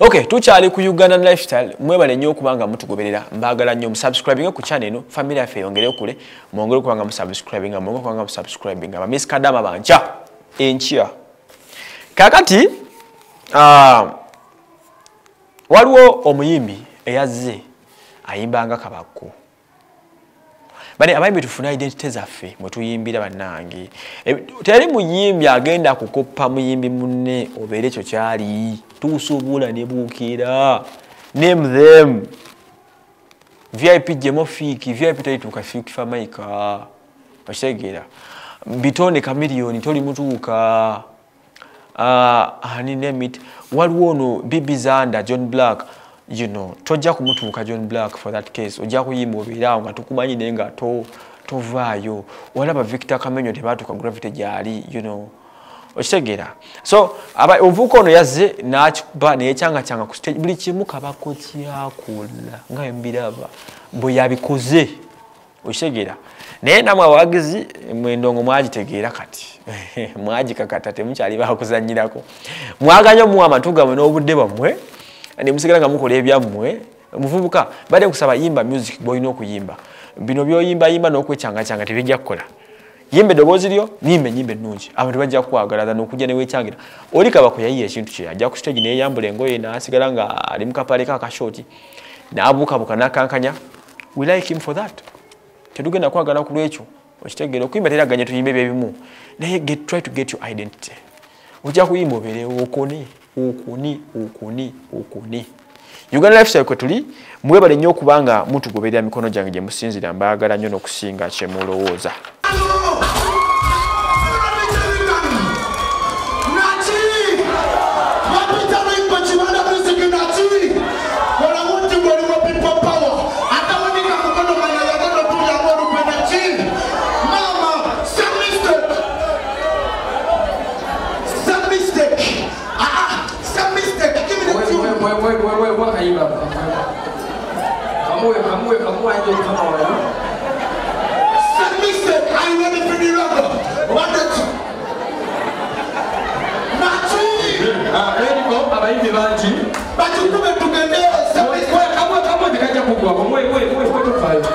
ok tukyali ku ugandan lifestyle. Mwebale nnyo okuba nga mutugoberera. Mbagala nnyo musubscribinga ku channel eno. Famiry yaffe eyongere okule mwongere okuba nga musubscribinga mwongere okuba nga musubscribinga bamiskadama bankya enkya. Kakati uh, waliwo omuyimbi eyazze ayimbanga kabakku bane abayimbi tufuna identite zaffe mwetuyimbira bannange. E, teri muyimbi agenda kukoppa muyimbi munne obeere ekyo kyali. Tusobola ne buukira. Name them. Vip jemo fiiki vip talituuka fiiki famaika okitegeera. Bitone kamiliyoni toli mutuuka. Ani nemit waliwo ono bibi zanda john black you know tojja kumutuuka john black for that case ojja kuyimba obeeraawo nga tukumanyi naye nga to tovaayo. Olaba victor kamenyo tebatuuka gravity gyali you know. Okitegeera so omuvubuka ono yazze nakikuba neyekyangacanga ku stage buli kimu kabako kyakola nga mbiraba bwe yabikoze. Okitegeera naye namwe abawagizi mwendongo mwagitegeera kati mwagikakata temukyali bakuzanyirako mwaganya muwa amatu gammwe n'obudde bwammwe nemusigala nga mukola ebyammwe omuvubuka badde nkusaba yimba music bwolina okuyimba. Bino byoyimbayimba n'okwekyangacanga tebijja kukola. Yimba eddoboozi lyo nyimba enyimba ennungi. Abantu bajja kukwagala nokujja newekyangira oli kabako yayiya ekintu kye ajja ku stage neyeyambula engoye nasigala nga ali mukapale ka akashoti nabuukabuka nakankanya. We like him for that. Tetugenda kwagala ku lwekyo. Okitegeera okuyimba teraganye tuyimba ebyebimu naye get, try to get your identity. Ojja kuyimba obeere okoni okoni okoni okoni uganda lifestyle kwe tuli mwebale nnyo okubanga mutugoberera mikono gyange gye musinzira mbaagala nnyo n'okusinga kyemulowooza 係要人咁會咁會咁會做咁耐咯。Submission, I want to finish up. What the? Machu. Ah, wewe ni kwa baba hivi maji. Machu tumetukendelea. Wewe kama kama nikaja kukua, wewe wewe wewe tofauti.